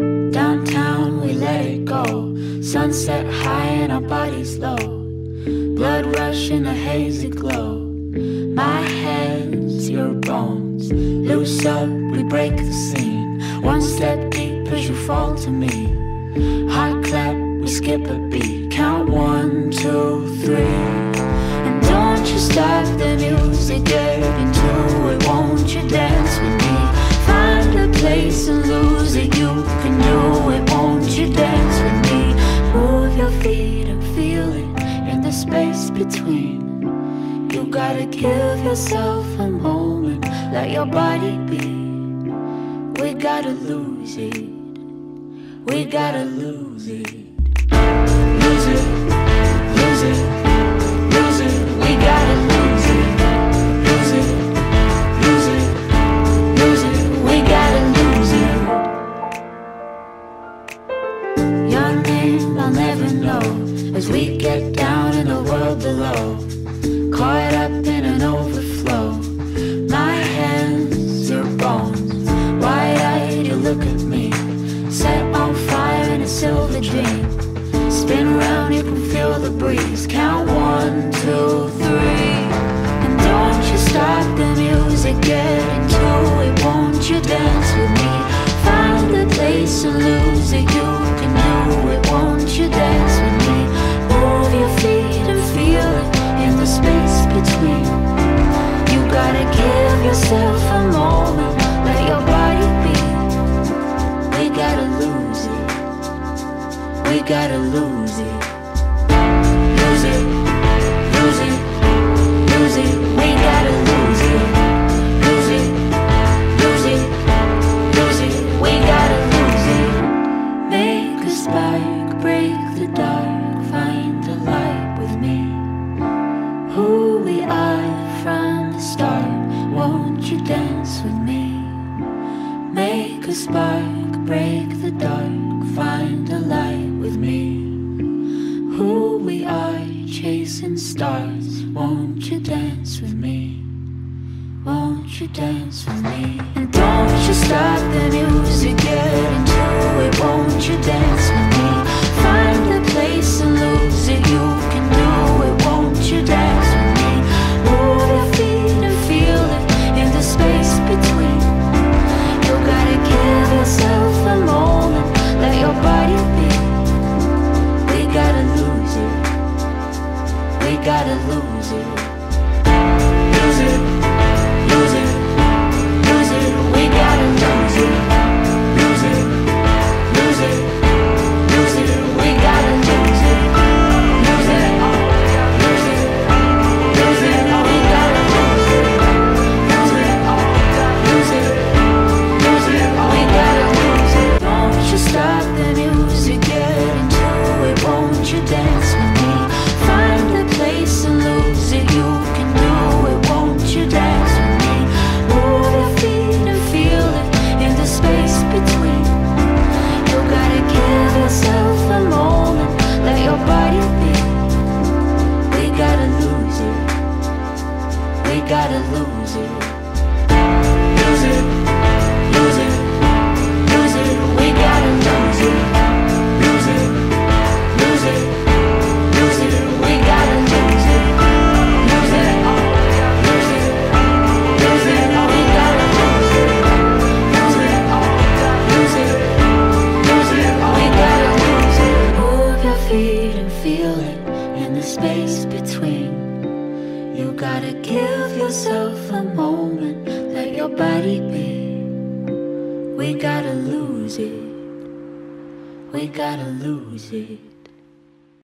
Downtown, we let it go. Sunset high and our bodies low. Blood rush in a hazy glow. My hands, your bones. Loose up, we break the scene. One step deep as you fall to me. Hot clap, we skip a beat. Count one, two, three. And don't you stop the music, get between. You gotta give yourself a moment. Let your body be. We gotta lose it. We gotta lose it. Lose it. Lose it. Lose it. We gotta lose it. Lose it. Lose it. Lose it. We gotta lose it. Your name I'll never know as we get down in the world below. Caught up in an overflow. My hands, your bones. Wide eyed, you look at me. Set on fire in a silver dream. Spin around, you can feel the breeze. Count one, two, three. And don't you stop the music, get into it. Won't you dance with me? Find a place and lose it. You yourself a moment. Let your body be. We gotta lose it. We gotta lose it. Lose it. Make a spark, break the dark, find a light with me. Who we are, chasing stars. Won't you dance with me? Won't you dance with me? And don't you stop the music, get lose gotta lose it. Lose it. Lose it. Lose it. We gotta lose it. Lose it. Lose it. Lose it. We gotta lose it. Lose it. Lose it. Lose it. We gotta lose it. Lose it. Lose it. Lose it. Move your feet and feel it in the space yourself a moment. Let your body be. We gotta lose it. We gotta lose it.